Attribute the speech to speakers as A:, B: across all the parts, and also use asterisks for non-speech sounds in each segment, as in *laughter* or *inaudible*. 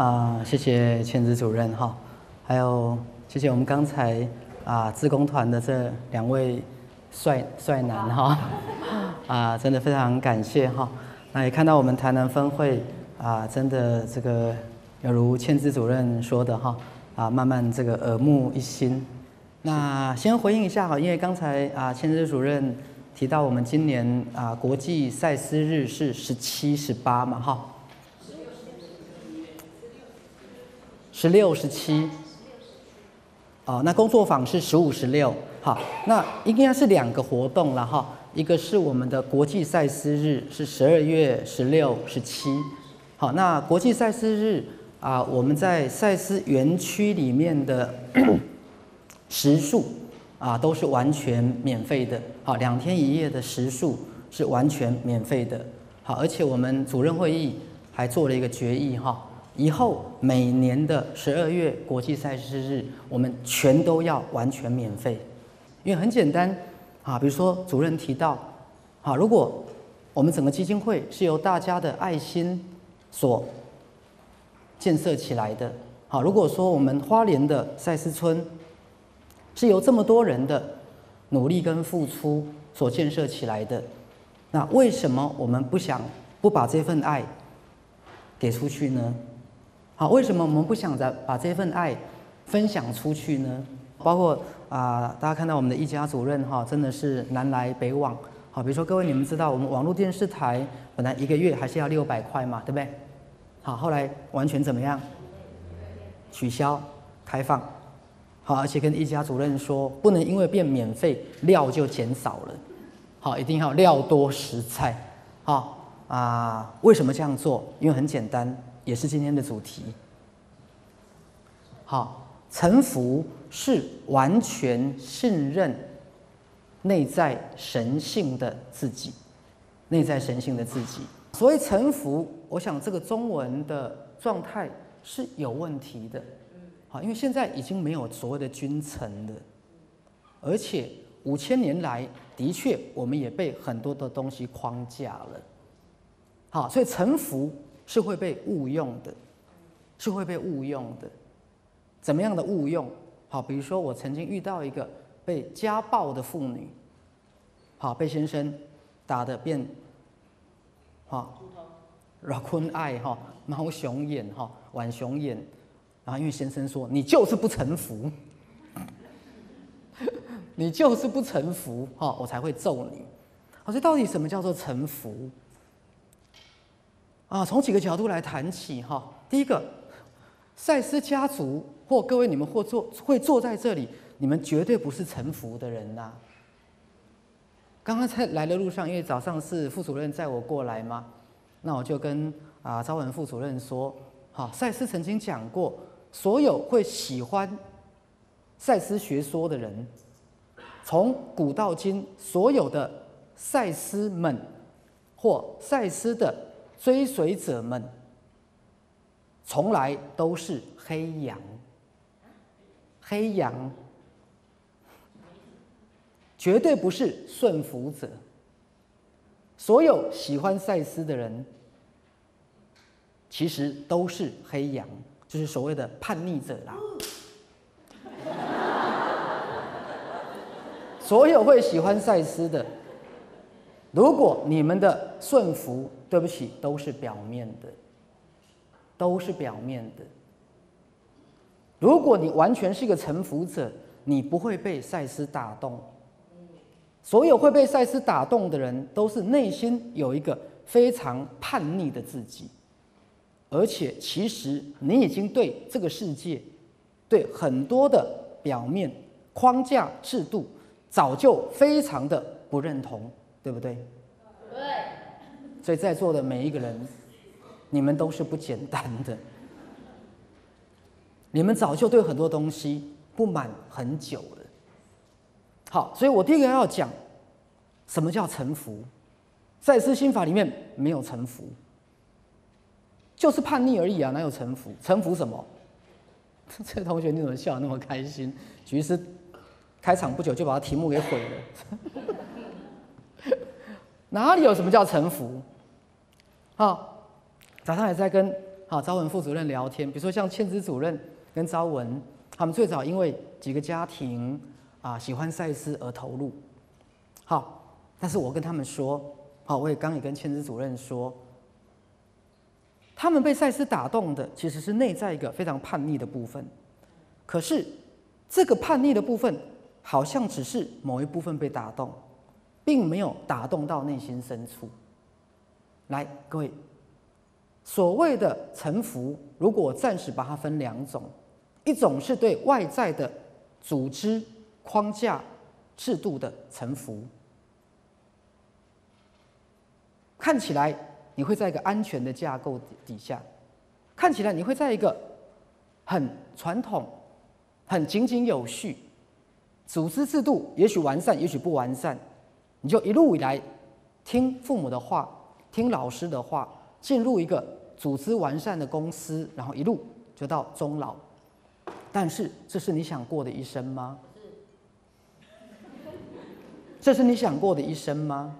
A: 啊，谢谢千子主任哈，还有谢谢我们刚才啊自工团的这两位帅帅男哈，啊，真的非常感谢哈。那也看到我们台南分会啊，真的这个有如千子主任说的哈，啊，慢慢这个耳目一新。那先回应一下哈，因为刚才啊千子主任提到我们今年啊国际赛斯日是十七、十八嘛哈。十六、十七，哦，那工作坊是十五、十六，好，那应该是两个活动了哈，一个是我们的国际赛斯日，是十二月十六、十七，好，那国际赛斯日啊，我们在赛斯园区里面的 *clears throat* 食宿啊，都是完全免费的，好，两天一夜的食宿是完全免费的，好，而且我们主任会议还做了一个决议哈。以后每年的十二月国际赛事日，我们全都要完全免费，因为很简单啊。比如说主任提到，啊，如果我们整个基金会是由大家的爱心所建设起来的，好，如果说我们花莲的赛斯村是由这么多人的努力跟付出所建设起来的，那为什么我们不想不把这份爱给出去呢？好，为什么我们不想着把这份爱分享出去呢？包括啊，大家看到我们的一家主任哈，真的是南来北往。好，比如说各位你们知道，我们网络电视台本来一个月还是要六百块嘛，对不对？好，后来完全怎么样？取消开放。好，而且跟一家主任说，不能因为变免费，料就减少了。好，一定要料多实在。好啊，为什么这样做？因为很简单。也是今天的主题。好，臣服是完全信任内在神性的自己，内在神性的自己。所以臣服，我想这个中文的状态是有问题的。好，因为现在已经没有所谓的君臣了，而且五千年来的确我们也被很多的东西框架了。好，所以臣服。是会被误用的，是会被误用的。怎么样的误用？好，比如说我曾经遇到一个被家暴的妇女，好，被先生打的变，好，老坤爱哈，猫熊眼哈，碗熊眼，然后因为先生说你就是不臣服，*laughs* 你就是不臣服哈，我才会揍你。好，这到底什么叫做臣服？啊，从几个角度来谈起哈。第一个，赛斯家族或各位你们或坐会坐在这里，你们绝对不是臣服的人呐。刚刚在来的路上，因为早上是副主任载我过来嘛，那我就跟啊招文副主任说，好，赛斯曾经讲过，所有会喜欢赛斯学说的人，从古到今，所有的赛斯们或赛斯的。追随者们从来都是黑羊，黑羊绝对不是顺服者。所有喜欢赛斯的人，其实都是黑羊，就是所谓的叛逆者啦。*laughs* 所有会喜欢赛斯的，如果你们的顺服。对不起，都是表面的，都是表面的。如果你完全是一个臣服者，你不会被赛斯打动。所有会被赛斯打动的人，都是内心有一个非常叛逆的自己，而且其实你已经对这个世界，对很多的表面框架制度，早就非常的不认同，对不对？所以在座的每一个人，你们都是不简单的。你们早就对很多东西不满很久了。好，所以我第一个要讲，什么叫臣服？在私心法里面没有臣服，就是叛逆而已啊，哪有臣服？臣服什么？*laughs* 这同学你怎么笑得那么开心？其实开场不久就把他题目给毁了。*laughs* 哪里有什么叫臣服？好，早上还在跟好招文副主任聊天，比如说像千姿主任跟招文，他们最早因为几个家庭啊喜欢赛斯而投入。好，但是我跟他们说，好，我也刚也跟千姿主任说，他们被赛斯打动的其实是内在一个非常叛逆的部分，可是这个叛逆的部分好像只是某一部分被打动，并没有打动到内心深处。来，各位，所谓的臣服，如果我暂时把它分两种，一种是对外在的组织框架制度的臣服，看起来你会在一个安全的架构底下，看起来你会在一个很传统、很井井有序、组织制度也许完善，也许不完善，你就一路以来听父母的话。听老师的话，进入一个组织完善的公司，然后一路就到终老。但是，这是你想过的一生吗？这是你想过的一生吗？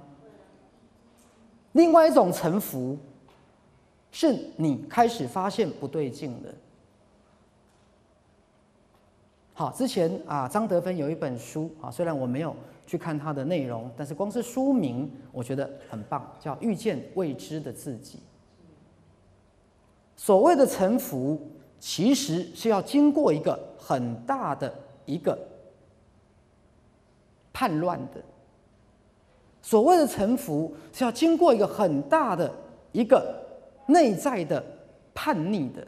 A: 另外一种沉浮，是你开始发现不对劲了。好，之前啊，张德芬有一本书啊，虽然我没有。去看它的内容，但是光是书名，我觉得很棒，叫《遇见未知的自己》。所谓的臣服，其实是要经过一个很大的一个叛乱的；所谓的臣服，是要经过一个很大的一个内在的叛逆的。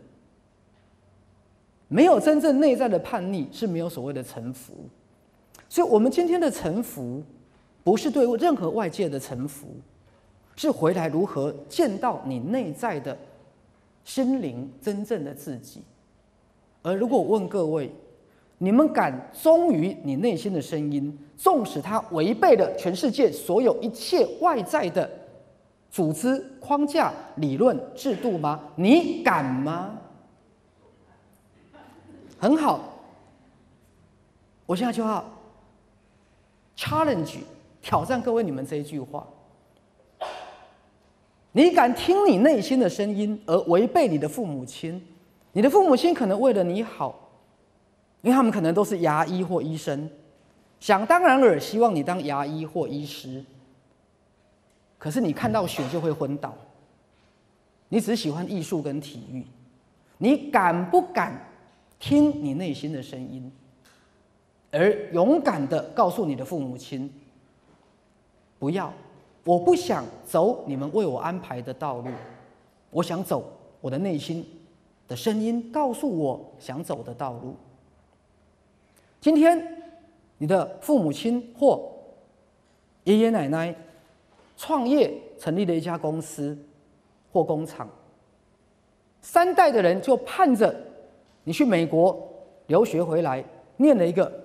A: 没有真正内在的叛逆，是没有所谓的臣服。所以，我们今天的臣服，不是对任何外界的臣服，是回来如何见到你内在的心灵真正的自己。而如果我问各位，你们敢忠于你内心的声音，纵使它违背了全世界所有一切外在的组织框架、理论、制度吗？你敢吗？很好，我现在就要。challenge 挑战各位，你们这一句话：你敢听你内心的声音而违背你的父母亲？你的父母亲可能为了你好，因为他们可能都是牙医或医生，想当然尔希望你当牙医或医师。可是你看到血就会昏倒。你只喜欢艺术跟体育，你敢不敢听你内心的声音？而勇敢的告诉你的父母亲：“不要，我不想走你们为我安排的道路，我想走我的内心的声音告诉我想走的道路。”今天，你的父母亲或爷爷奶奶创业成立了一家公司或工厂，三代的人就盼着你去美国留学回来，念了一个。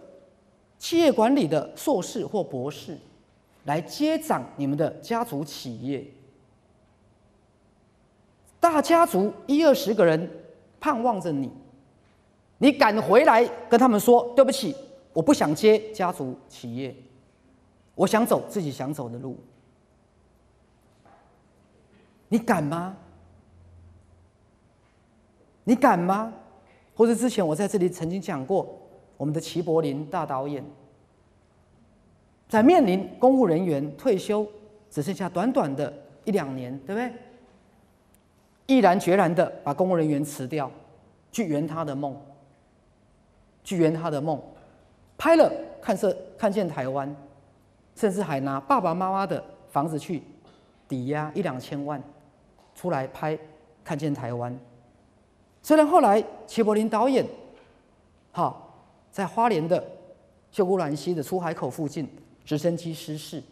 A: 企业管理的硕士或博士，来接掌你们的家族企业。大家族一二十个人盼望着你，你敢回来跟他们说：“对不起，我不想接家族企业，我想走自己想走的路。”你敢吗？你敢吗？或者之前我在这里曾经讲过。我们的齐柏林大导演，在面临公务人员退休只剩下短短的一两年，对不对？毅然决然的把公务人员辞掉，去圆他的梦，去圆他的梦，拍了看色看见台湾，甚至还拿爸爸妈妈的房子去抵押一两千万出来拍看见台湾。虽然后来齐柏林导演，好。在花莲的秀姑兰溪的出海口附近，直升机失事。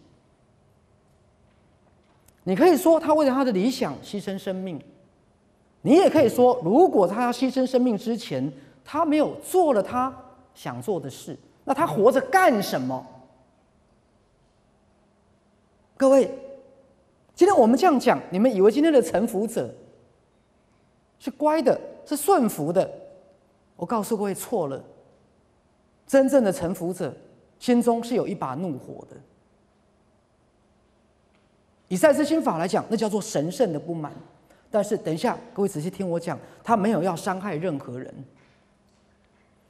A: 你可以说他为了他的理想牺牲生命，你也可以说，如果他要牺牲生命之前，他没有做了他想做的事，那他活着干什么？各位，今天我们这样讲，你们以为今天的臣服者是乖的，是顺服的？我告诉各位，错了。真正的臣服者心中是有一把怒火的。以赛斯心法来讲，那叫做神圣的不满。但是等一下，各位仔细听我讲，他没有要伤害任何人，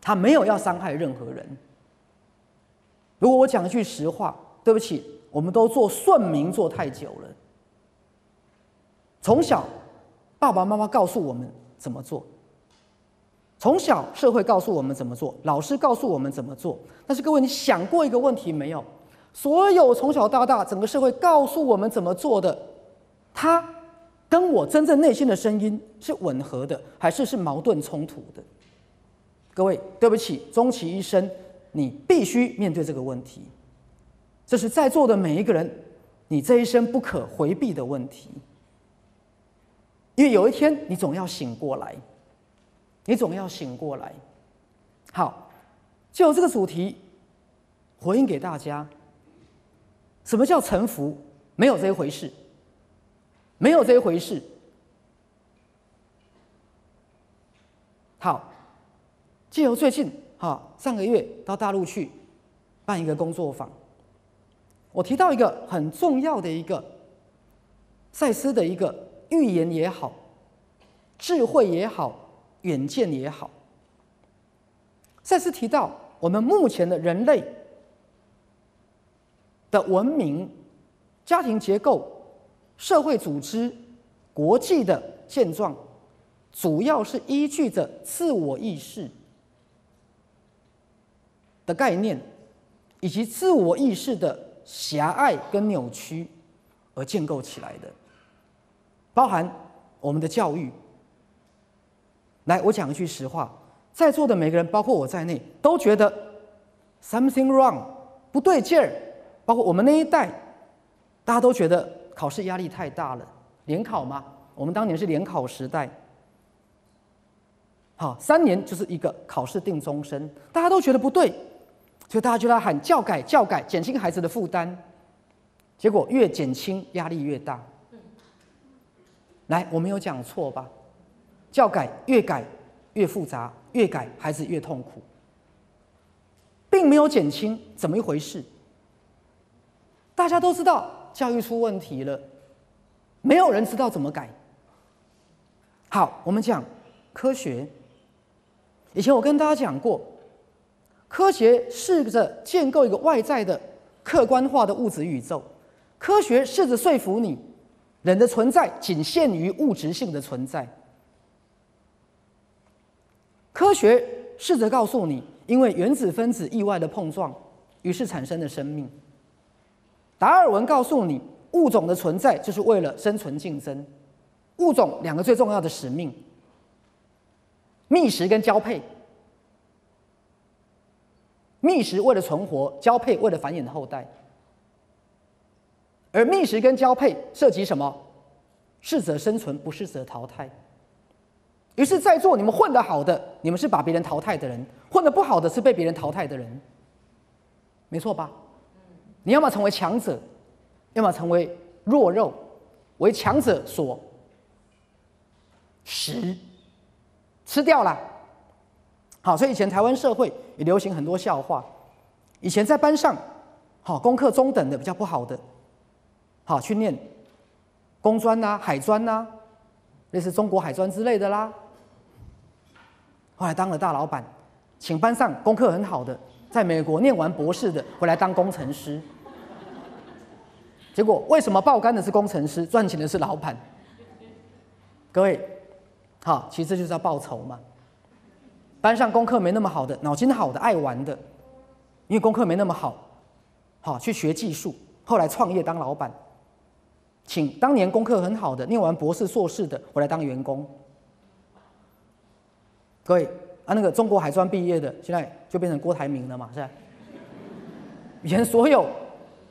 A: 他没有要伤害任何人。如果我讲一句实话，对不起，我们都做顺民做太久了。从小，爸爸妈妈告诉我们怎么做；从小，社会告诉我们怎么做，老师告诉我们怎么做。但是各位，你想过一个问题没有？所有从小到大，整个社会告诉我们怎么做的，他。跟我真正内心的声音是吻合的，还是是矛盾冲突的？各位，对不起，终其一生，你必须面对这个问题。这是在座的每一个人，你这一生不可回避的问题。因为有一天，你总要醒过来，你总要醒过来。好，就这个主题回应给大家：什么叫臣服？没有这一回事。没有这一回事。好，借由最近哈上个月到大陆去办一个工作坊，我提到一个很重要的一个赛斯的一个预言也好，智慧也好，远见也好。赛斯提到，我们目前的人类的文明、家庭结构。社会组织、国际的现状，主要是依据着自我意识的概念，以及自我意识的狭隘跟扭曲而建构起来的，包含我们的教育。来，我讲一句实话，在座的每个人，包括我在内，都觉得 something wrong，不对劲儿。包括我们那一代，大家都觉得。考试压力太大了，联考吗？我们当年是联考时代，好，三年就是一个考试定终身，大家都觉得不对，所以大家就在喊教改教改，减轻孩子的负担。结果越减轻压力越大。来，我没有讲错吧？教改越改越复杂，越改孩子越痛苦，并没有减轻，怎么一回事？大家都知道。教育出问题了，没有人知道怎么改。好，我们讲科学。以前我跟大家讲过，科学试着建构一个外在的客观化的物质宇宙。科学试着说服你，人的存在仅限于物质性的存在。科学试着告诉你，因为原子分子意外的碰撞，于是产生了生命。达尔文告诉你，物种的存在就是为了生存竞争。物种两个最重要的使命：觅食跟交配。觅食为了存活，交配为了繁衍后代。而觅食跟交配涉及什么？适者生存，不适者淘汰。于是，在座你们混得好的，你们是把别人淘汰的人；混得不好的，是被别人淘汰的人。没错吧？你要么成为强者，要么成为弱肉，为强者所食，吃掉了。好，所以以前台湾社会也流行很多笑话。以前在班上，好功课中等的比较不好的，好去念工专呐、海专呐，类似中国海专之类的啦。后来当了大老板，请班上功课很好的，在美国念完博士的回来当工程师。结果为什么爆肝的是工程师，赚钱的是老板？各位，好，其实就是要报仇嘛。班上功课没那么好的，脑筋好的，爱玩的，因为功课没那么好，好去学技术，后来创业当老板，请当年功课很好的，念完博士、硕士的回来当员工。各位，啊，那个中国海专毕业的，现在就变成郭台铭了嘛，是吧？以前所有。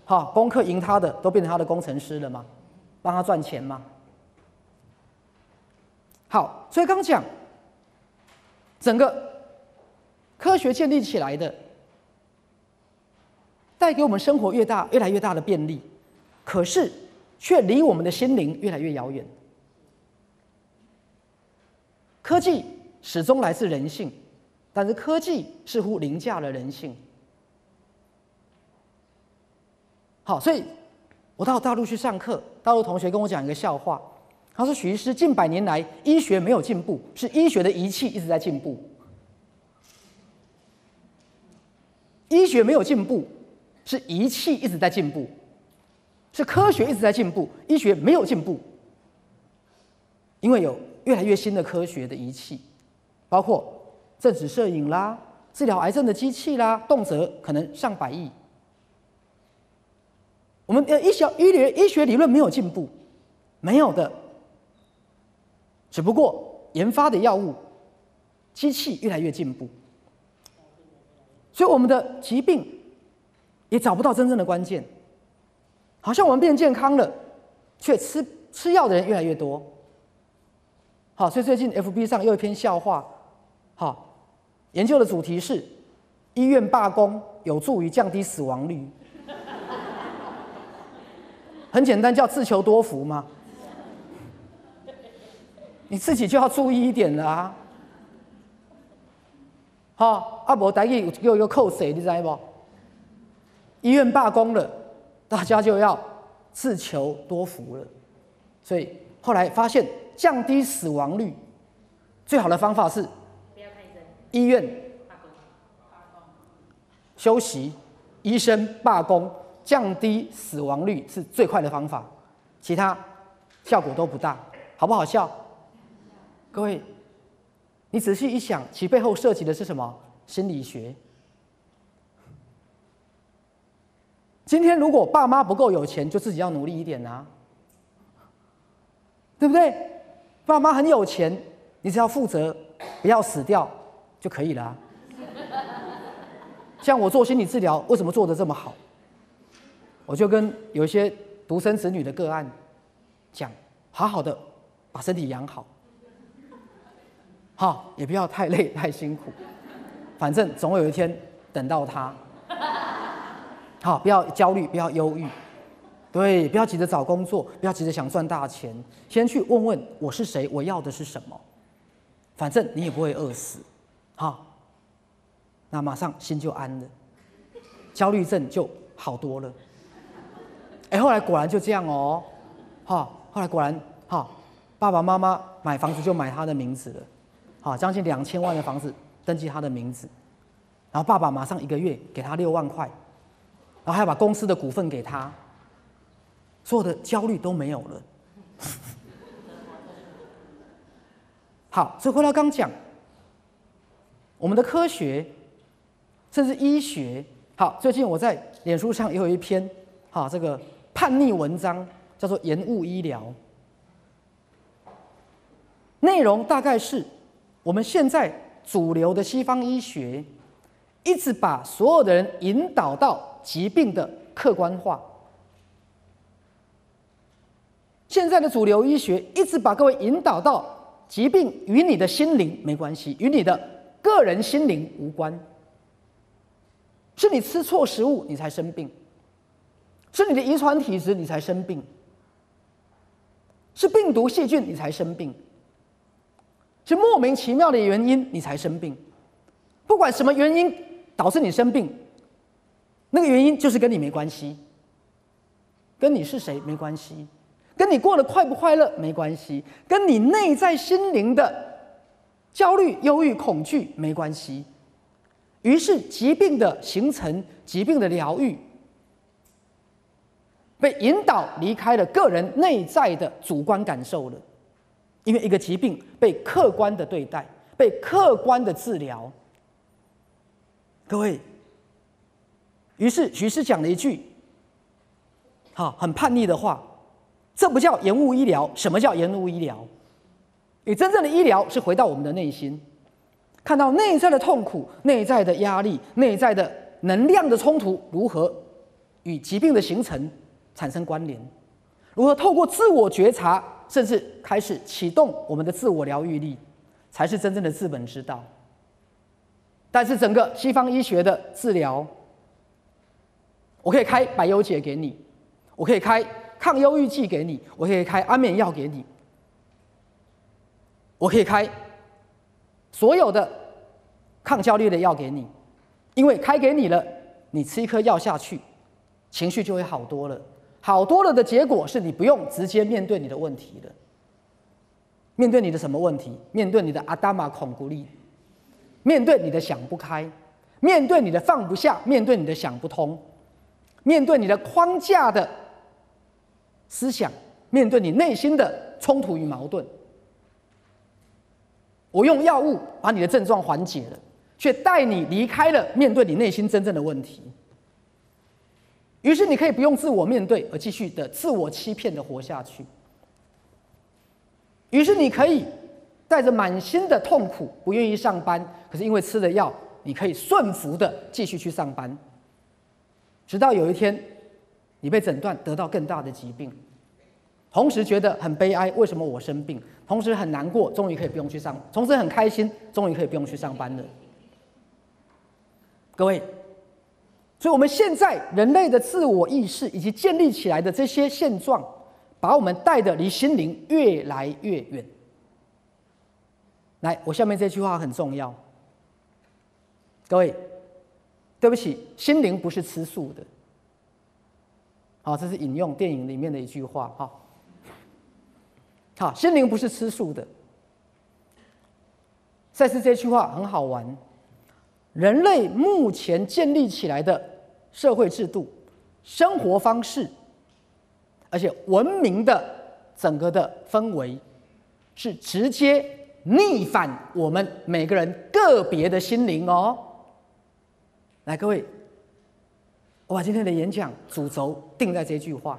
A: 哈，功课赢他的都变成他的工程师了嘛？帮他赚钱嘛？好，所以刚讲，整个科学建立起来的，带给我们生活越大越来越大的便利，可是却离我们的心灵越来越遥远。科技始终来自人性，但是科技似乎凌驾了人性。好，所以我到大陆去上课，大陆同学跟我讲一个笑话，他说：“许医师，近百年来医学没有进步，是医学的仪器一直在进步。医学没有进步，是仪器一直在进步，是科学一直在进步，医学没有进步。因为有越来越新的科学的仪器，包括正子摄影啦，治疗癌症的机器啦，动辄可能上百亿。我们的医学医学医学理论没有进步，没有的。”只不过研发的药物、机器越来越进步，所以我们的疾病也找不到真正的关键。好像我们变健康了，却吃吃药的人越来越多。好，所以最近 FB 上又一篇笑话，好，研究的主题是医院罢工有助于降低死亡率。很简单，叫自求多福嘛。你自己就要注意一点了啊！好，阿伯大意又又扣谁？你知不？医院罢工了，大家就要自求多福了。所以后来发现，降低死亡率最好的方法是医生，医院罢工，休息，医生罢工，降低死亡率是最快的方法，其他效果都不大，好不好笑？各位，你仔细一想，其背后涉及的是什么？心理学。今天如果爸妈不够有钱，就自己要努力一点啊，对不对？爸妈很有钱，你只要负责不要死掉就可以了。*laughs* 像我做心理治疗，为什么做的这么好？我就跟有一些独生子女的个案讲，好好的把身体养好。好，也不要太累太辛苦，反正总有一天等到他。好，不要焦虑，不要忧郁，对，不要急着找工作，不要急着想赚大钱，先去问问我是谁，我要的是什么。反正你也不会饿死，好，那马上心就安了，焦虑症就好多了。哎，后来果然就这样哦，好，后来果然好，爸爸妈妈买房子就买他的名字了。好，将近两千万的房子登记他的名字，然后爸爸马上一个月给他六万块，然后还要把公司的股份给他，所有的焦虑都没有了。*laughs* 好，所以回到刚讲，我们的科学，甚至医学，好，最近我在脸书上也有一篇，好，这个叛逆文章，叫做延误医疗，内容大概是。我们现在主流的西方医学，一直把所有的人引导到疾病的客观化。现在的主流医学一直把各位引导到疾病与你的心灵没关系，与你的个人心灵无关。是你吃错食物你才生病，是你的遗传体质你才生病，是病毒细菌你才生病。是莫名其妙的原因，你才生病。不管什么原因导致你生病，那个原因就是跟你没关系，跟你是谁没关系，跟你过得快不快乐没关系，跟你内在心灵的焦虑、忧郁、恐惧没关系。于是，疾病的形成、疾病的疗愈，被引导离开了个人内在的主观感受了。因为一个疾病被客观的对待，被客观的治疗，各位，于是徐师讲了一句，好，很叛逆的话，这不叫延误医疗，什么叫延误医疗？你真正的医疗是回到我们的内心，看到内在的痛苦、内在的压力、内在的能量的冲突如何与疾病的形成产生关联，如何透过自我觉察。甚至开始启动我们的自我疗愈力，才是真正的治本之道。但是整个西方医学的治疗，我可以开百忧解给你，我可以开抗忧郁剂给你，我可以开安眠药给你，我可以开所有的抗焦虑的药给你，因为开给你了，你吃一颗药下去，情绪就会好多了。好多了的结果是你不用直接面对你的问题了，面对你的什么问题？面对你的阿达玛孔古力，面对你的想不开，面对你的放不下，面对你的想不通，面对你的框架的思想，面对你内心的冲突与矛盾。我用药物把你的症状缓解了，却带你离开了面对你内心真正的问题。于是你可以不用自我面对，而继续的自我欺骗的活下去。于是你可以带着满心的痛苦，不愿意上班，可是因为吃了药，你可以顺服的继续去上班。直到有一天，你被诊断得到更大的疾病，同时觉得很悲哀，为什么我生病？同时很难过，终于可以不用去上；同时很开心，终于可以不用去上班了。各位，所以我们现在人类的自我意识以及建立起来的这些现状，把我们带的离心灵越来越远。来，我下面这句话很重要。各位，对不起，心灵不是吃素的。好，这是引用电影里面的一句话，哈。好，心灵不是吃素的。再次这句话很好玩。人类目前建立起来的社会制度、生活方式，而且文明的整个的氛围，是直接逆反我们每个人个别的心灵哦。来，各位，我把今天的演讲主轴定在这句话。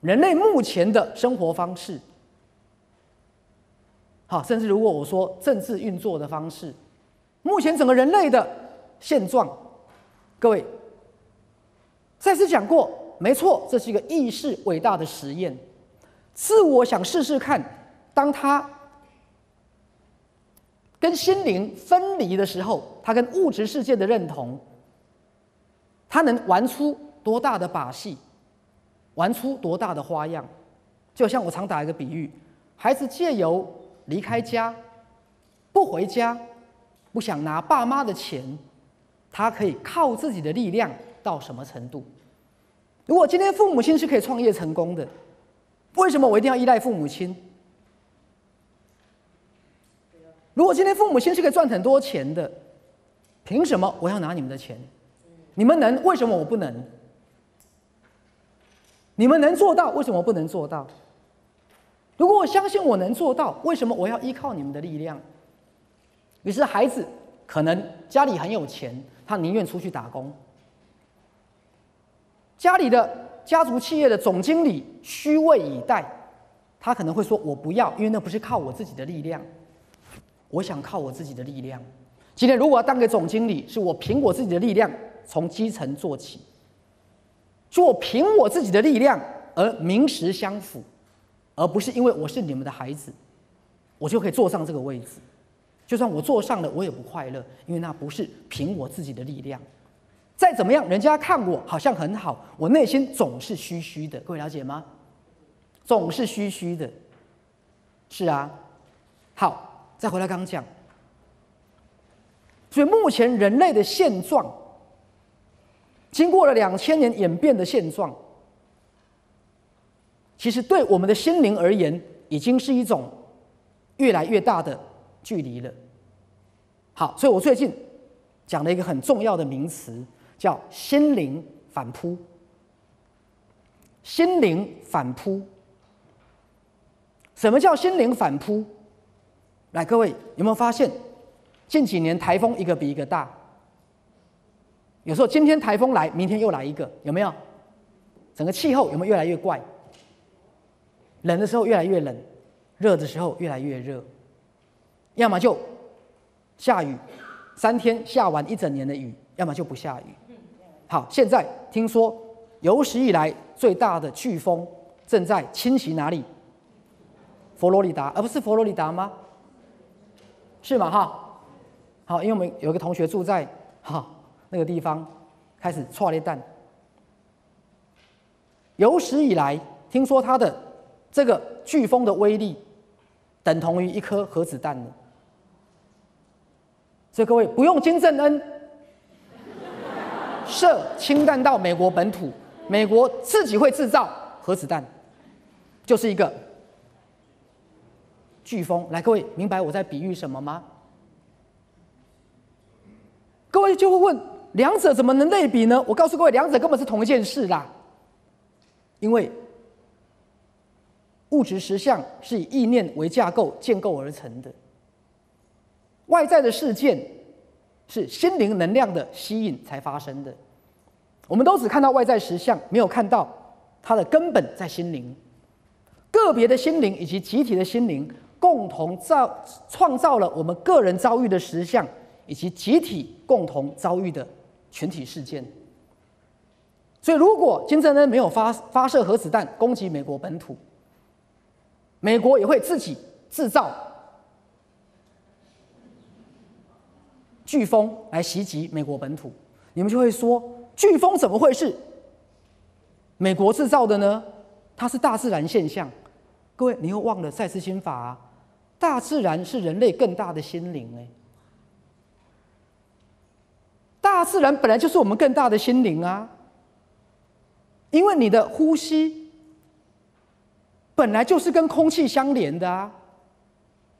A: 人类目前的生活方式，好，甚至如果我说政治运作的方式，目前整个人类的现状，各位，再次讲过，没错，这是一个意识伟大的实验。自我想试试看，当他跟心灵分离的时候，他跟物质世界的认同，他能玩出多大的把戏？玩出多大的花样？就像我常打一个比喻，孩子借由离开家，不回家，不想拿爸妈的钱，他可以靠自己的力量到什么程度？如果今天父母亲是可以创业成功的，为什么我一定要依赖父母亲？如果今天父母亲是可以赚很多钱的，凭什么我要拿你们的钱？你们能，为什么我不能？你们能做到，为什么我不能做到？如果我相信我能做到，为什么我要依靠你们的力量？于是孩子可能家里很有钱，他宁愿出去打工。家里的家族企业的总经理虚位以待，他可能会说：“我不要，因为那不是靠我自己的力量。我想靠我自己的力量。今天如果要当个总经理，是我凭我自己的力量从基层做起。”做凭我自己的力量而名实相符，而不是因为我是你们的孩子，我就可以坐上这个位置。就算我坐上了，我也不快乐，因为那不是凭我自己的力量。再怎么样，人家看我好像很好，我内心总是虚虚的。各位了解吗？总是虚虚的。是啊。好，再回来刚刚讲。所以目前人类的现状。经过了两千年演变的现状，其实对我们的心灵而言，已经是一种越来越大的距离了。好，所以我最近讲了一个很重要的名词，叫“心灵反扑”。心灵反扑，什么叫心灵反扑？来，各位有没有发现，近几年台风一个比一个大？有时候今天台风来，明天又来一个，有没有？整个气候有没有越来越怪？冷的时候越来越冷，热的时候越来越热。要么就下雨，三天下完一整年的雨；要么就不下雨。好，现在听说有史以来最大的飓风正在侵袭哪里？佛罗里达，而不是佛罗里达吗？是吗？哈，好，因为我们有个同学住在哈。那个地方开始错裂弹，有史以来听说它的这个飓风的威力等同于一颗核子弹了。所以各位不用金正恩射氢弹到美国本土，美国自己会制造核子弹，就是一个飓风。来，各位明白我在比喻什么吗？各位就会问，两者怎么能类比呢？我告诉各位，两者根本是同一件事啦。因为物质实相是以意念为架构建构而成的，外在的事件是心灵能量的吸引才发生的。我们都只看到外在实相，没有看到它的根本在心灵。个别的心灵以及集体的心灵共同造创造了我们个人遭遇的实相。以及集体共同遭遇的群体事件，所以如果金正恩没有发发射核子弹攻击美国本土，美国也会自己制造飓风来袭击美国本土。你们就会说，飓风怎么会是美国制造的呢？它是大自然现象。各位，你又忘了赛斯心法啊？大自然是人类更大的心灵哎。大自然本来就是我们更大的心灵啊，因为你的呼吸本来就是跟空气相连的啊，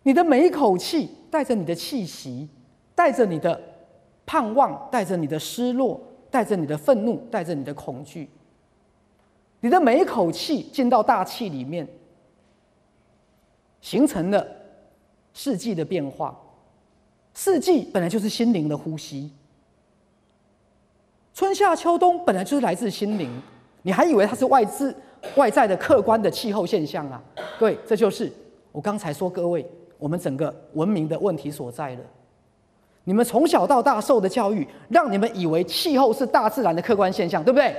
A: 你的每一口气带着你的气息，带着你的盼望，带着你的失落，带着你的愤怒，带着你的恐惧，你的每一口气进到大气里面，形成了四季的变化，四季本来就是心灵的呼吸。春夏秋冬本来就是来自心灵，你还以为它是外自外在的客观的气候现象啊？各位，这就是我刚才说各位我们整个文明的问题所在了。你们从小到大受的教育，让你们以为气候是大自然的客观现象，对不对？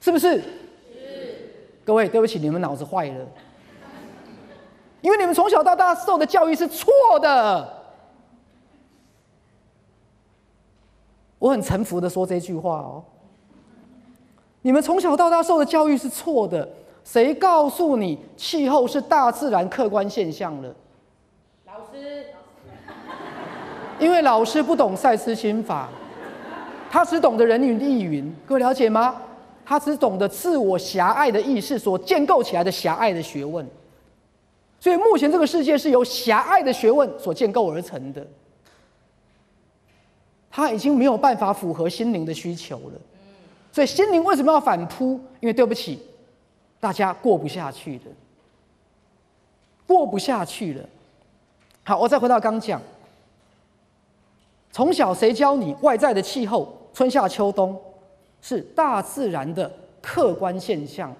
A: 是不是？是。各位，对不起，你们脑子坏了，因为你们从小到大受的教育是错的。我很臣服的说这句话哦。你们从小到大受的教育是错的，谁告诉你气候是大自然客观现象了？
B: 老师，
A: 因为老师不懂赛斯心法，他只懂得人云亦云，各位了解吗？他只懂得自我狭隘的意识所建构起来的狭隘的学问，所以目前这个世界是由狭隘的学问所建构而成的。它已经没有办法符合心灵的需求了，所以心灵为什么要反扑？因为对不起，大家过不下去了，过不下去了。好，我再回到刚讲，从小谁教你外在的气候，春夏秋冬是大自然的客观现象，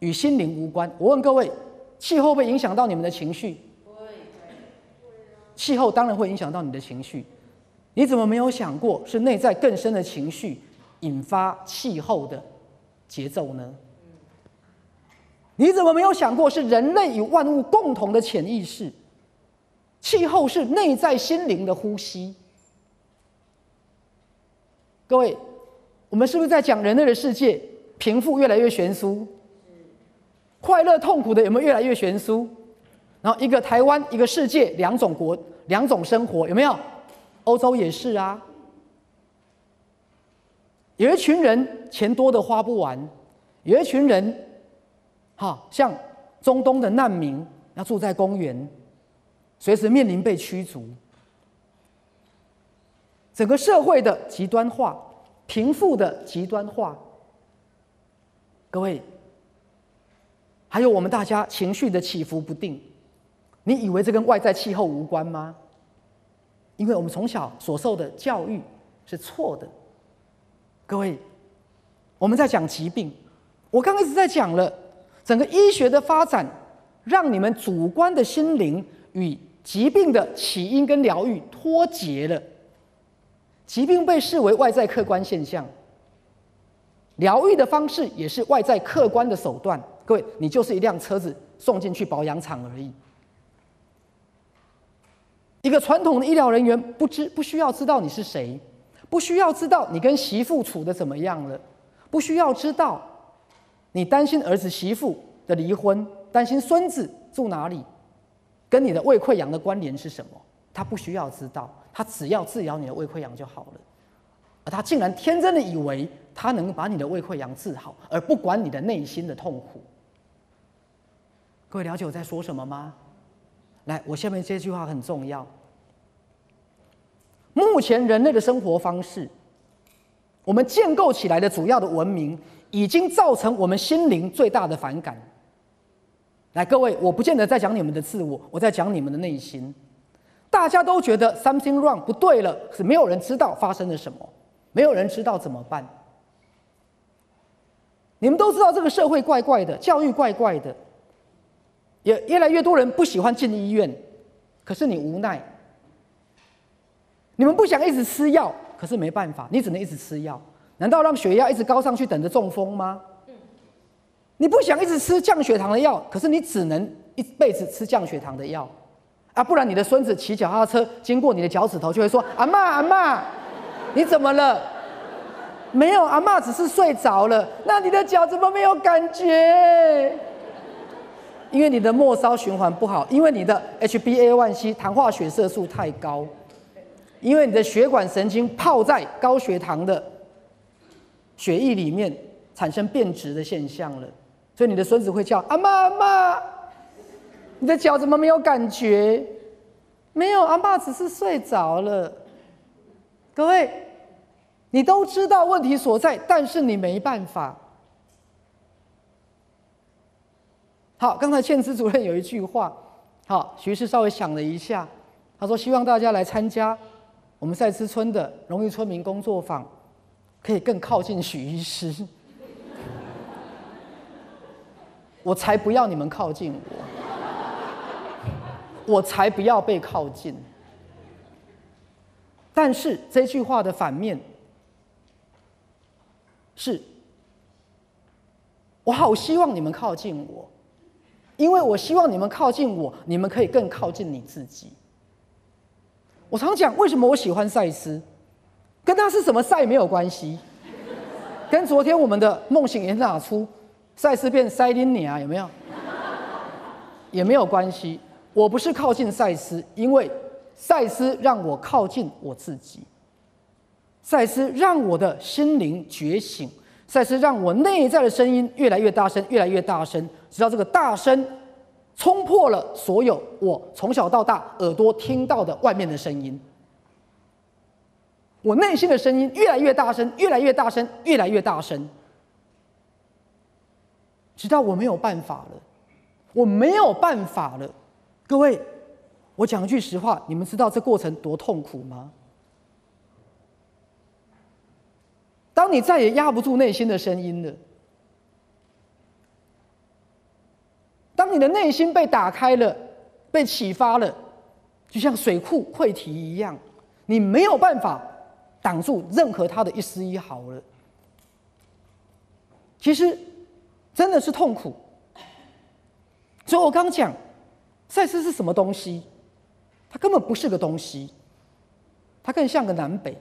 A: 与心灵无关。我问各位，气候会影响到你们的情绪？气候当然会影响到你的情绪。你怎么没有想过是内在更深的情绪引发气候的节奏呢？你怎么没有想过是人类与万物共同的潜意识？气候是内在心灵的呼吸。各位，我们是不是在讲人类的世界贫富越来越悬殊？快乐痛苦的有没有越来越悬殊？然后一个台湾，一个世界，两种国，两种生活，有没有？欧洲也是啊，有一群人钱多的花不完，有一群人，哈，像中东的难民要住在公园，随时面临被驱逐。整个社会的极端化，贫富的极端化，各位，还有我们大家情绪的起伏不定，你以为这跟外在气候无关吗？因为我们从小所受的教育是错的，各位，我们在讲疾病，我刚刚一直在讲了，整个医学的发展，让你们主观的心灵与疾病的起因跟疗愈脱节了，疾病被视为外在客观现象，疗愈的方式也是外在客观的手段，各位，你就是一辆车子送进去保养厂而已。一个传统的医疗人员不知不需要知道你是谁，不需要知道你跟媳妇处的怎么样了，不需要知道你担心儿子媳妇的离婚，担心孙子住哪里，跟你的胃溃疡的关联是什么？他不需要知道，他只要治疗你的胃溃疡就好了。而他竟然天真的以为他能把你的胃溃疡治好，而不管你的内心的痛苦。各位了解我在说什么吗？来，我下面这句话很重要。目前人类的生活方式，我们建构起来的主要的文明，已经造成我们心灵最大的反感。来，各位，我不见得在讲你们的自我，我在讲你们的内心。大家都觉得 something wrong 不对了，是没有人知道发生了什么，没有人知道怎么办。你们都知道这个社会怪怪的，教育怪怪的，也越来越多人不喜欢进医院，可是你无奈。你们不想一直吃药，可是没办法，你只能一直吃药。难道让血压一直高上去，等着中风吗？你不想一直吃降血糖的药，可是你只能一辈子吃降血糖的药啊！不然你的孙子骑脚踏车经过你的脚趾头，就会说：“阿妈，阿妈，你怎么了？”没有，阿妈只是睡着了。那你的脚怎么没有感觉？因为你的末梢循环不好，因为你的 HbA1c 糖化血色素太高。因为你的血管神经泡在高血糖的血液里面，产生变质的现象了，所以你的孙子会叫阿妈阿妈，你的脚怎么没有感觉？没有，阿妈只是睡着了。各位，你都知道问题所在，但是你没办法。好，刚才倩芝主任有一句话，好，徐氏稍微想了一下，他说希望大家来参加。我们赛之村的荣誉村民工作坊，可以更靠近许医师。我才不要你们靠近我，我才不要被靠近。但是这句话的反面是，我好希望你们靠近我，因为我希望你们靠近我，你们可以更靠近你自己。我常讲，为什么我喜欢赛斯，跟他是什么赛没有关系，跟昨天我们的梦醒演讲出赛斯变塞琳尼啊有没有？也没有关系。我不是靠近赛斯，因为赛斯让我靠近我自己，赛斯让我的心灵觉醒，赛斯让我内在的声音越来越大声，越来越大声，直到这个大声。冲破了所有我从小到大耳朵听到的外面的声音，我内心的声音越来越大声，越来越大声，越来越大声，直到我没有办法了，我没有办法了。各位，我讲一句实话，你们知道这过程多痛苦吗？当你再也压不住内心的声音了。当你的内心被打开了，被启发了，就像水库溃堤一样，你没有办法挡住任何它的一丝一毫了。其实真的是痛苦。所以我刚讲，赛斯是什么东西？它根本不是个东西，它更像个南北。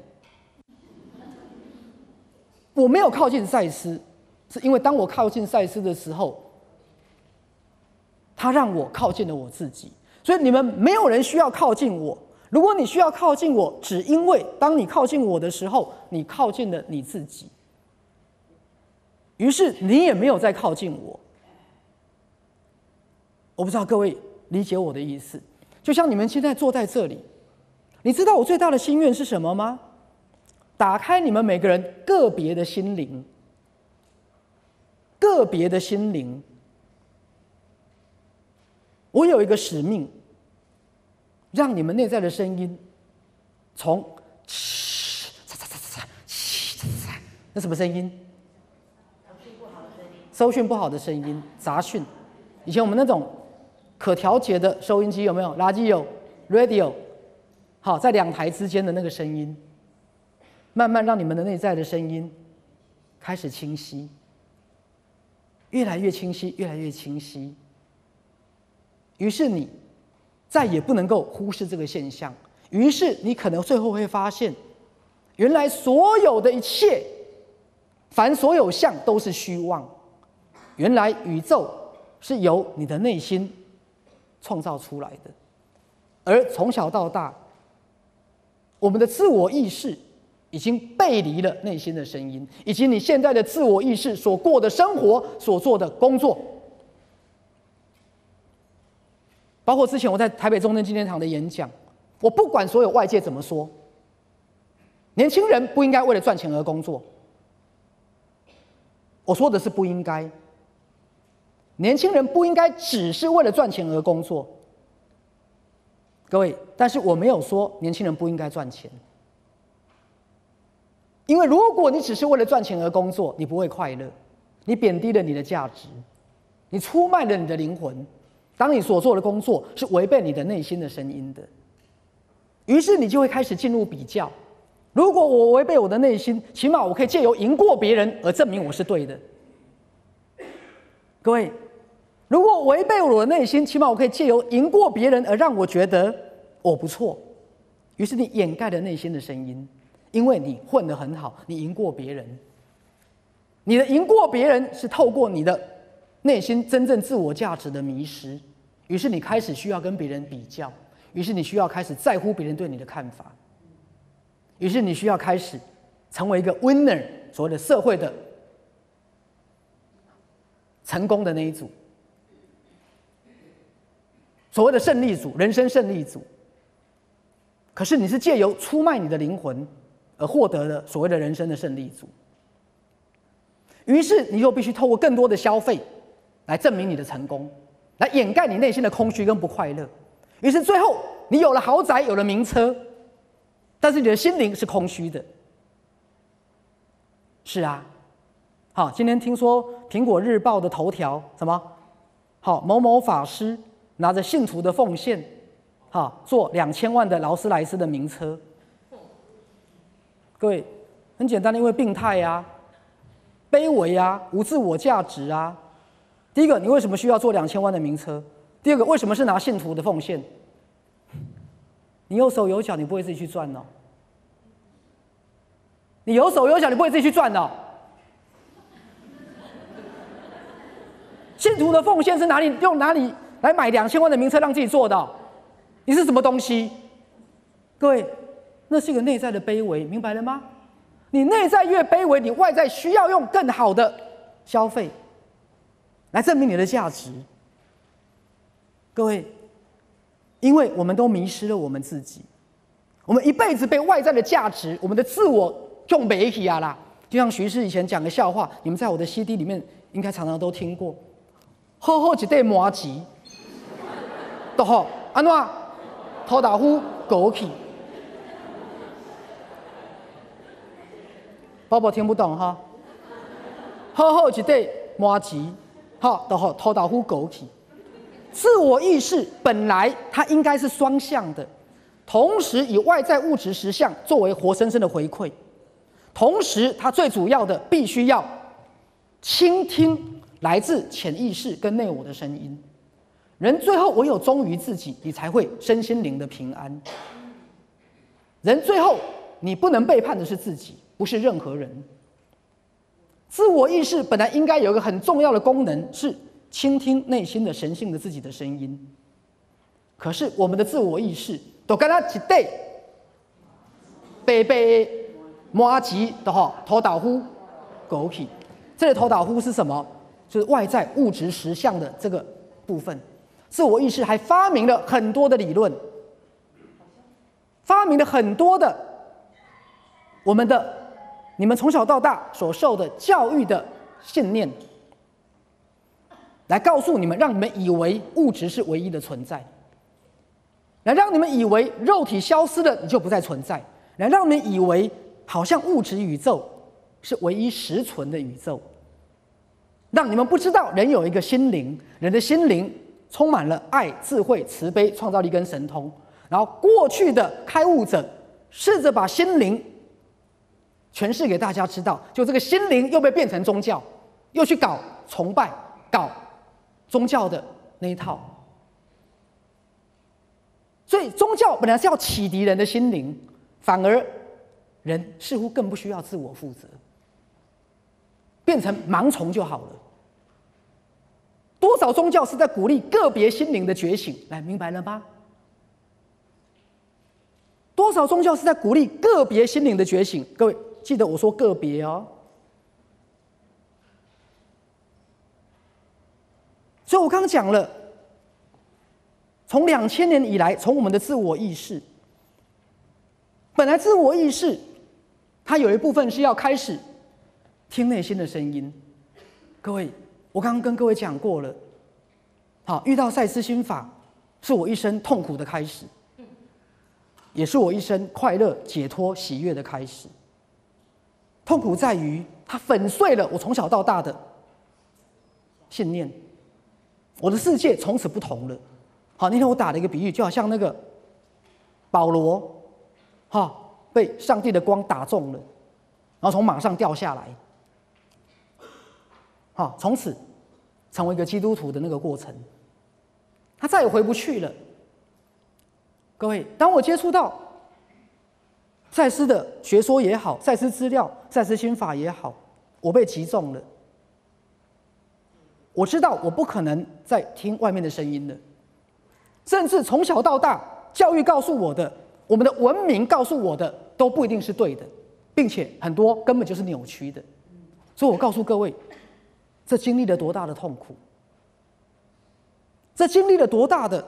A: 我没有靠近赛斯，是因为当我靠近赛斯的时候。他让我靠近了我自己，所以你们没有人需要靠近我。如果你需要靠近我，只因为当你靠近我的时候，你靠近了你自己，于是你也没有再靠近我。我不知道各位理解我的意思，就像你们现在坐在这里，你知道我最大的心愿是什么吗？打开你们每个人个别的心灵，个别的心灵。我有一个使命，让你们内在的声音从“哧嚓嚓嚓嚓嚓”“哧嚓嚓”，那什么？声音。收讯不好的声音，杂讯。以前我们那种可调节的收音机有没有？垃圾有，radio。好，在两台之间的那个声音，慢慢让你们的内在的声音开始清晰，越来越清晰，越来越清晰。于是你再也不能够忽视这个现象。于是你可能最后会发现，原来所有的一切，凡所有相都是虚妄。原来宇宙是由你的内心创造出来的。而从小到大，我们的自我意识已经背离了内心的声音，以及你现在的自我意识所过的生活、所做的工作。包括之前我在台北中正纪念堂的演讲，我不管所有外界怎么说，年轻人不应该为了赚钱而工作。我说的是不应该，年轻人不应该只是为了赚钱而工作。各位，但是我没有说年轻人不应该赚钱，因为如果你只是为了赚钱而工作，你不会快乐，你贬低了你的价值，你出卖了你的灵魂。当你所做的工作是违背你的内心的声音的，于是你就会开始进入比较。如果我违背我的内心，起码我可以借由赢过别人而证明我是对的。各位，如果违背我的内心，起码我可以借由赢过别人而让我觉得我不错。于是你掩盖了内心的声音，因为你混得很好，你赢过别人。你的赢过别人是透过你的内心真正自我价值的迷失。于是你开始需要跟别人比较，于是你需要开始在乎别人对你的看法。于是你需要开始成为一个 winner，所谓的社会的成功的那一组，所谓的胜利组，人生胜利组。可是你是借由出卖你的灵魂而获得的所谓的人生的胜利组。于是你就必须透过更多的消费来证明你的成功，来掩盖你内心的空虚跟不快乐。于是最后你有了豪宅，有了名车。但是你的心灵是空虚的，是啊，好，今天听说苹果日报的头条什么？好，某某法师拿着信徒的奉献，好，坐两千万的劳斯莱斯的名车。各位，很简单的，因为病态呀，卑微啊，无自我价值啊。第一个，你为什么需要坐两千万的名车？第二个，为什么是拿信徒的奉献？你有手有脚，你不会自己去赚哦。你有手有脚，你不会自己去赚的。信徒的奉献是哪里用哪里来买两千万的名车让自己做的？你是什么东西？各位，那是一个内在的卑微，明白了吗？你内在越卑微，你外在需要用更好的消费来证明你的价值。各位。因为我们都迷失了我们自己，我们一辈子被外在的价值、我们的自我用没起啊啦。就像徐师以前讲的笑话，你们在我的 CD 里面应该常常都听过。好好一对麻吉，都好安怎？头打呼枸杞，宝宝听不懂哈。好好一对麻吉，好都好头打呼枸杞。自我意识本来它应该是双向的，同时以外在物质实相作为活生生的回馈，同时它最主要的必须要倾听来自潜意识跟内我的声音。人最后唯有忠于自己，你才会身心灵的平安。人最后你不能背叛的是自己，不是任何人。自我意识本来应该有一个很重要的功能是。倾听内心的神性的自己的声音，可是我们的自我意识都跟他一对，背背摩吉的哈头倒呼狗屁，这个头倒呼是什么？就是外在物质实相的这个部分。自我意识还发明了很多的理论，发明了很多的我们的你们从小到大所受的教育的信念。来告诉你们，让你们以为物质是唯一的存在；来让你们以为肉体消失了，你就不再存在；来让你们以为好像物质宇宙是唯一实存的宇宙；让你们不知道人有一个心灵，人的心灵充满了爱、智慧、慈悲、创造力跟神通。然后过去的开悟者试着把心灵诠释给大家知道，就这个心灵又被变成宗教，又去搞崇拜，搞。宗教的那一套，所以宗教本来是要启迪人的心灵，反而人似乎更不需要自我负责，变成盲从就好了。多少宗教是在鼓励个别心灵的觉醒？来，明白了吗？多少宗教是在鼓励个别心灵的觉醒？各位记得我说个别哦。所以我刚刚讲了，从两千年以来，从我们的自我意识，本来自我意识，它有一部分是要开始听内心的声音。各位，我刚刚跟各位讲过了，好，遇到赛斯心法，是我一生痛苦的开始，也是我一生快乐、解脱、喜悦的开始。痛苦在于，它粉碎了我从小到大的信念，我的世界从此不同了。好，那天我打了一个比喻，就好像那个保罗，哈，被上帝的光打中了，然后从马上掉下来，好，从此成为一个基督徒的那个过程，他再也回不去了。各位，当我接触到赛斯的学说也好，赛斯资料、赛斯心法也好，我被击中了。我知道我不可能再听外面的声音了。甚至从小到大，教育告诉我的，我们的文明告诉我的，都不一定是对的，并且很多根本就是扭曲的。所以我告诉各位，这经历了多大的痛苦，这经历了多大的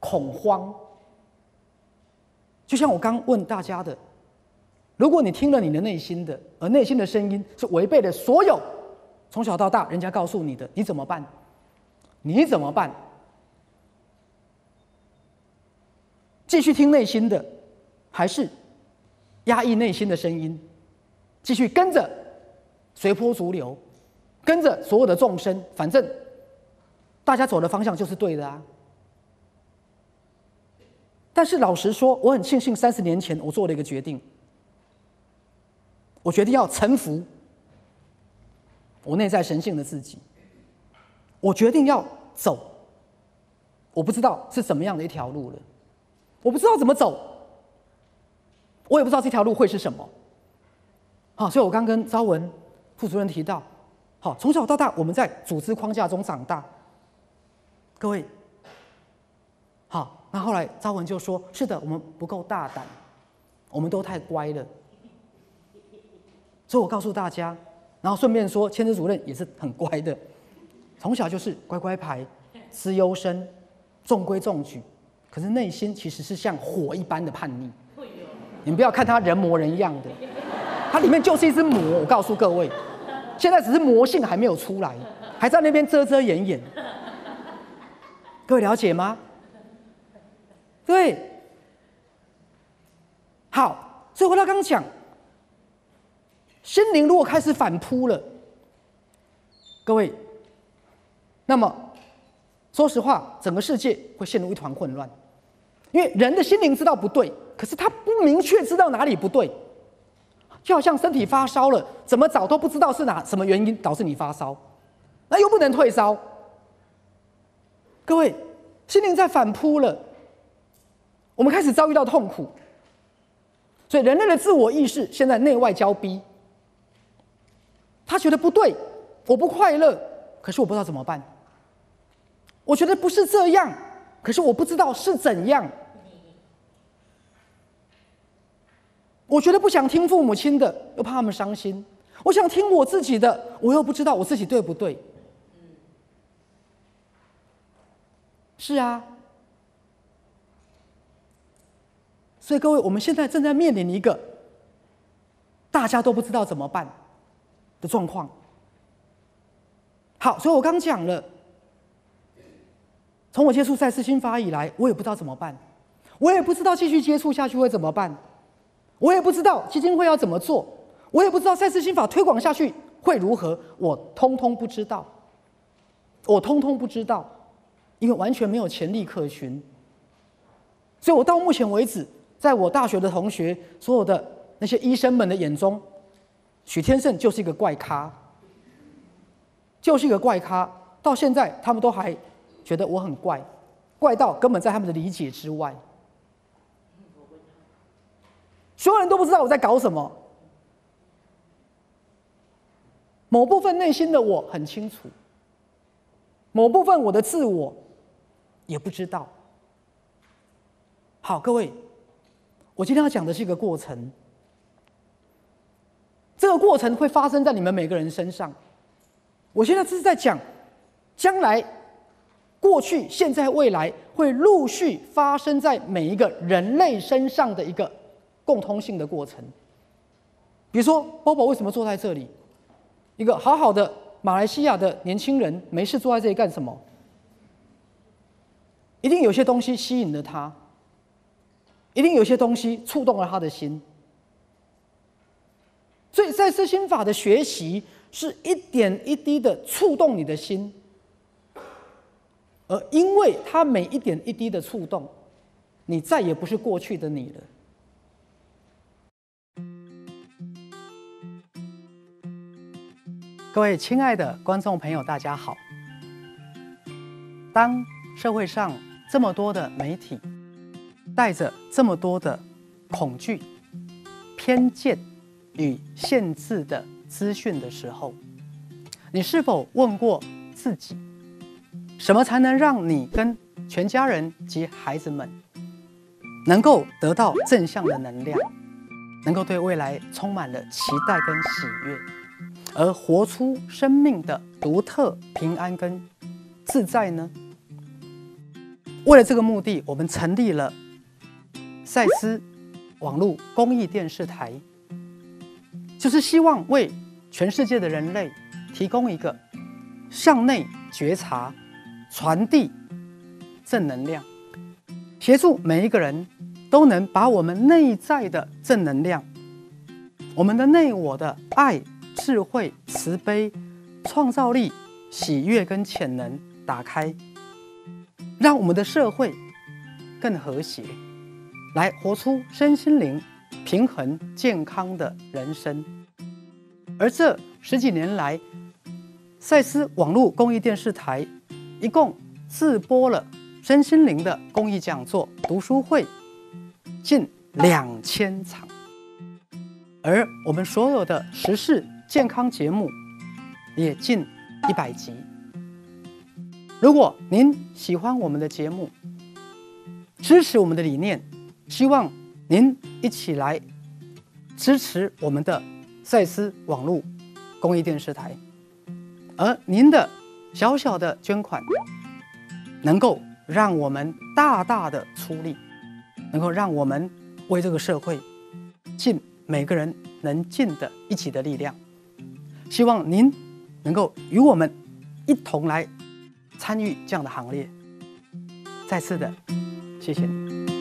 A: 恐慌。就像我刚问大家的，如果你听了你的内心的，而内心的声音是违背了所有从小到大人家告诉你的，你怎么办？你怎么办？继续听内心的，还是压抑内心的声音？继续跟着随波逐流，跟着所有的众生，反正大家走的方向就是对的啊。但是老实说，我很庆幸三十年前我做了一个决定，我决定要臣服我内在神性的自己，我决定要走，我不知道是怎么样的一条路了。我不知道怎么走，我也不知道这条路会是什么。好，所以我刚跟招文副主任提到，好，从小到大我们在组织框架中长大，各位，好，那后来招文就说：“是的，我们不够大胆，我们都太乖了。”所以我告诉大家，然后顺便说，千子主任也是很乖的，从小就是乖乖牌，资优生，中规中矩。可是内心其实是像火一般的叛逆，你们不要看他人模人样的，他里面就是一只魔。我告诉各位，现在只是魔性还没有出来，还在那边遮遮掩掩。各位了解吗？对，好，所以回到刚讲，心灵如果开始反扑了，各位，那么说实话，整个世界会陷入一团混乱。因为人的心灵知道不对，可是他不明确知道哪里不对，就好像身体发烧了，怎么找都不知道是哪什么原因导致你发烧，那又不能退烧。各位，心灵在反扑了，我们开始遭遇到痛苦，所以人类的自我意识现在内外交逼，他觉得不对，我不快乐，可是我不知道怎么办，我觉得不是这样，可是我不知道是怎样。我觉得不想听父母亲的，又怕他们伤心；我想听我自己的，我又不知道我自己对不对。是啊，所以各位，我们现在正在面临一个大家都不知道怎么办状况。好，所以我刚讲了，从我接触赛斯心法以来，我也不知道怎么办，我也不知道继续接触下去会怎么办。我也不知道基金会要怎么做，我也不知道赛事心法推广下去会如何，我通通不知道，我通通不知道，因为完全没有潜力可循。所以我到目前为止，在我大学的同学、所有的那些医生们的眼中，许天胜就是一个怪咖，就是一个怪咖。到现在，他们都还觉得我很怪，怪到根本在他们的理解之外。所有人都不知道我在搞什么。某部分内心的我很清楚，某部分我的自我也不知道。好，各位，我今天要讲的是一个过程，这个过程会发生在你们每个人身上。我现在是在讲将来过去、现在、未来会陆续发生在每一个人类身上的一个共通性的过程。比如说，波波为什么坐在这里？一个好好的马来西亚的年轻人，没事坐在这里干什么？一定有些东西吸引了他，一定有些东西触动了他的心。所以，在这心法的学习，是一点一滴的触动你的心，而因为它每一点一滴的触动，你再也不是过去的你了。各位亲爱的观众朋友，大家好。当社会上这么多的媒体带着这么多的恐惧、偏见。与限制的资讯的时候，你是否问过自己，什么才能让你跟全家人及孩子们能够得到正向的能量，能够对未来充满了期待跟喜悦，而活出生命的独特平安跟自在呢？为了这个目的，我们成立了赛斯网络公益电视台。就是希望为全世界的人类提供一个向内觉察、传递正能量，协助每一个人都能把我们内在的正能量、我们的内我的爱、智慧、慈悲、创造力、喜悦跟潜能打开，让我们的社会更和谐，来活出身心灵。平衡健康的人生，而这十几年来，赛斯网络公益电视台一共自播了身心灵的公益讲座、读书会近两千场，而我们所有的时事健康节目也近一百集。如果您喜欢我们的节目，支持我们的理念，希望。您一起来支持我们的赛斯网络公益电视台，而您的小小的捐款，能够让我们大大的出力，能够让我们为这个社会尽每个人能尽的一己的力量。希望您能够与我们一同来参与这样的行列。再次的，谢谢你。